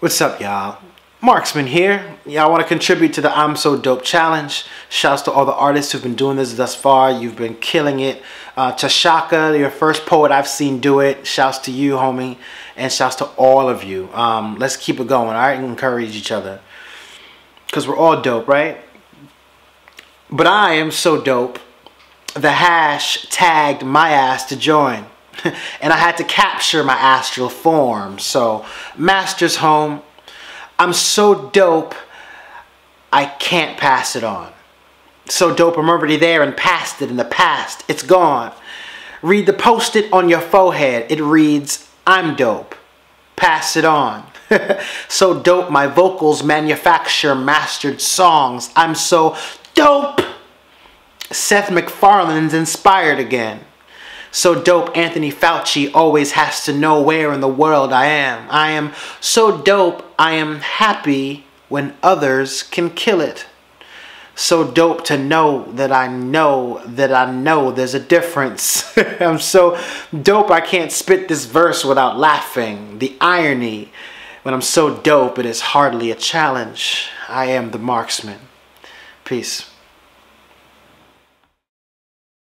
What's up, y'all? MarXman here. Y'all want to contribute to the I'm So Dope challenge. Shouts to all the artists who've been doing this thus far. You've been killing it. Uh, Chashaka, your first poet I've seen do it. Shouts to you, homie. And shouts to all of you. Um, let's keep it going, all right? And encourage each other. Because we're all dope, right? But I am so dope. The hash tagged my ass to join. and I had to capture my astral form. So, Master's home. I'm so dope, I can't pass it on. So dope, I'm already there and past it in the past. It's gone. Read the post it on your forehead. It reads, I'm dope. Pass it on. so dope, my vocals manufacture mastered songs. I'm so dope. Seth MacFarlane's inspired again. So dope, Anthony Fauci always has to know where in the world I am. I am so dope, I am happy when others can kill it. So dope to know that I know that I know there's a difference. I'm so dope I can't spit this verse without laughing. The irony, when I'm so dope, it is hardly a challenge. I am the MarXman. Peace.